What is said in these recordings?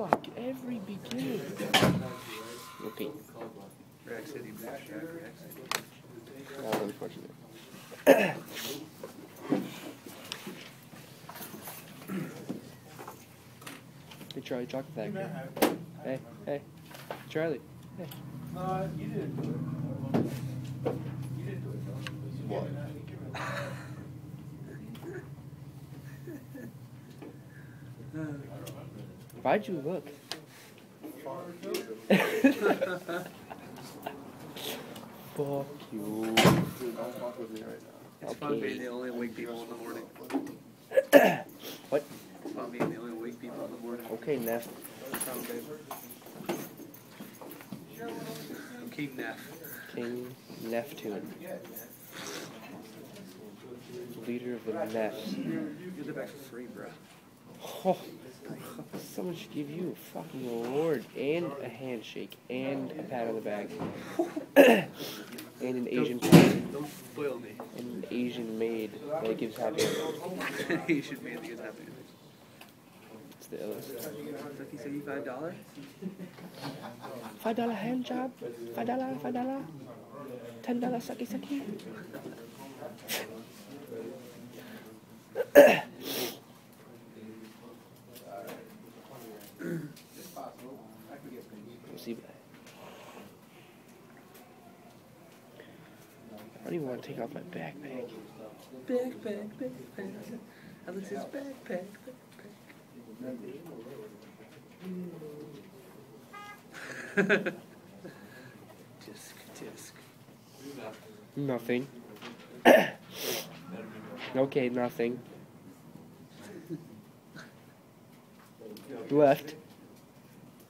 my, g- every beginning. Okay, Rack City, Black Shack, Rack City. that was unfortunate. hey Charlie, chocolate factory. Hey, hey, Charlie. Hey. No, you didn't do it. You didn't do it. What? Why'd you look? Fuck you. It's fun being Okay. the only awake people in the morning. What? It's fun being the only awake people in the morning. Okay, Neff. Sound babe. King Neff. King Neptune. Leader of the Nefs. Get it back for free, bro. Oh, someone should give you a fucking award and a handshake and a pat on the back. and an Asian person Don't spoil me. and an Asian maid that gives happiness. he should be in the good happy. It's the illest. Tucky said dollars? Five dollar hand job? Five dollar, five dollar? Ten dollar sucky sucky? I don't even want to take off my backpack. Backpack, backpack. Alex's backpack, backpack. Disc, disc. Nothing. okay, nothing. Left.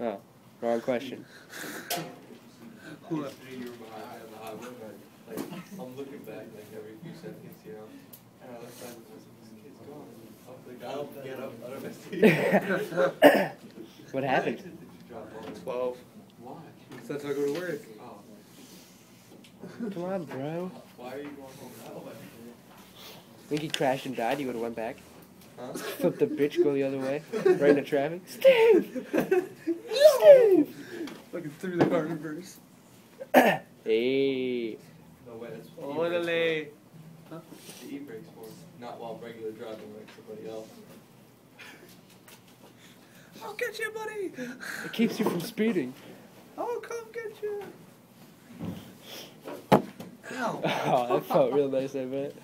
Oh, wrong question. What? I'm looking back like every few seconds, you know, and I look back and this kid's gone. I was like, I don't get up out of my seat. What happened? Did you drop off? Twelve. Why? So that's how I go to work. Come on, bro. why are you going home that way? Think he crashed and died? You would have went back. Huh? Flipped the bitch, go the other way, right into traffic. Steve! Steve! Looking through the car reverse. Hey. No way, that's Oh, what the Orale. The e-brakes for, not while regular driving like somebody else. I'll get you, buddy. It keeps you from speeding. I'll come get you. Ow. Oh, that felt real nice, I bet.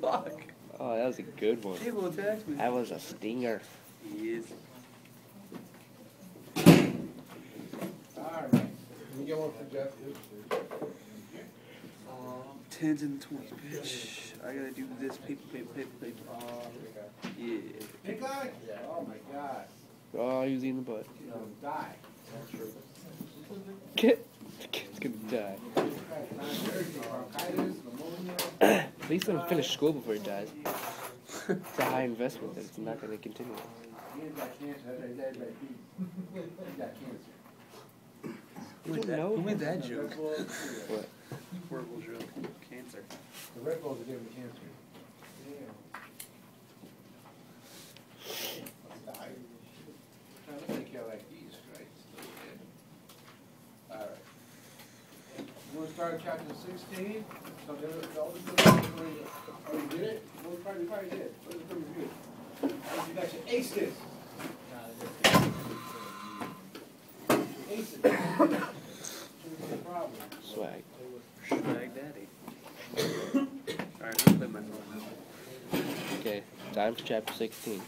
Fuck. Oh, that was a good one. Table attacked me. That was a stinger. Yes. All right. You get one for Jeff? Tens and twenties, bitch. I gotta do this paper, paper, paper, paper. Yeah. Pink eye? Oh, my God. Oh, he was eating the butt. You know, die. Kid, the kid's gonna die. At least let him finish school before he dies. It's a high investment that it's not gonna continue. He got cancer. That- that- that- He he got cancer. Who made that, know. who made that joke? What? Horrible joke. Cancer. The Red Bulls gave him cancer. Let's die. Trying to take care like these, right? All right. We'll start chapter sixteen. So the other, the other, oh, you did it? Well, we probably, we probably did. What is the review? You guys should ace this. Ace it. What's the problem? Swag. Swag daddy. Alright, I'll play my phone. Okay, time for chapter 16.